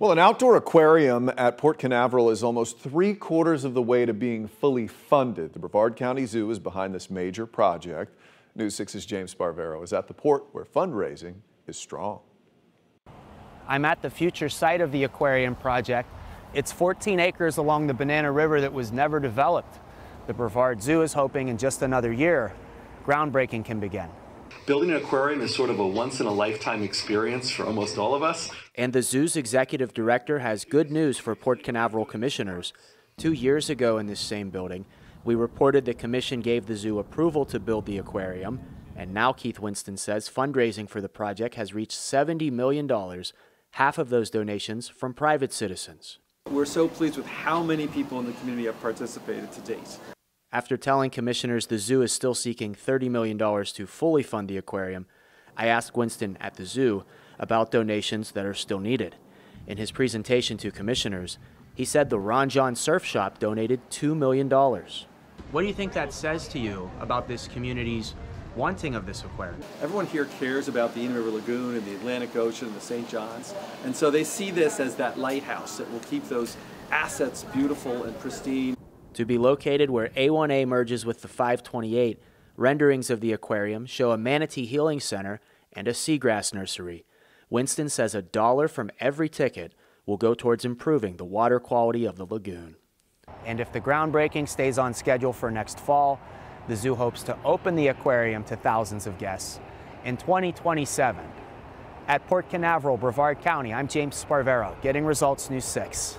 Well, an outdoor aquarium at Port Canaveral is almost three quarters of the way to being fully funded. The Brevard County Zoo is behind this major project. News 6's James Sparvero is at the port where fundraising is strong. I'm at the future site of the aquarium project. It's 14 acres along the Banana River that was never developed. The Brevard Zoo is hoping in just another year, groundbreaking can begin. Building an aquarium is sort of a once in a lifetime experience for almost all of us. And the zoo's executive director has good news for Port Canaveral commissioners. Two years ago in this same building, we reported the commission gave the zoo approval to build the aquarium, and now Keith Winslow says fundraising for the project has reached $70 million, half of those donations from private citizens. We're so pleased with how many people in the community have participated to date. After telling commissioners the zoo is still seeking $30 million to fully fund the aquarium, I asked Winslow at the zoo about donations that are still needed. In his presentation to commissioners, he said the Ron Jon Surf Shop donated $2 million. What do you think that says to you about this community's wanting of this aquarium? Everyone here cares about the Indian River Lagoon and the Atlantic Ocean and the St. John's, and so they see this as that lighthouse that will keep those assets beautiful and pristine to be located where A1A merges with the 528, renderings of the aquarium show a manatee healing center and a seagrass nursery. Winslow says a dollar from every ticket will go towards improving the water quality of the lagoon. And if the groundbreaking stays on schedule for next fall, the zoo hopes to open the aquarium to thousands of guests in 2027. At Port Canaveral, Brevard County, I'm James Sparvero, Getting Results News 6.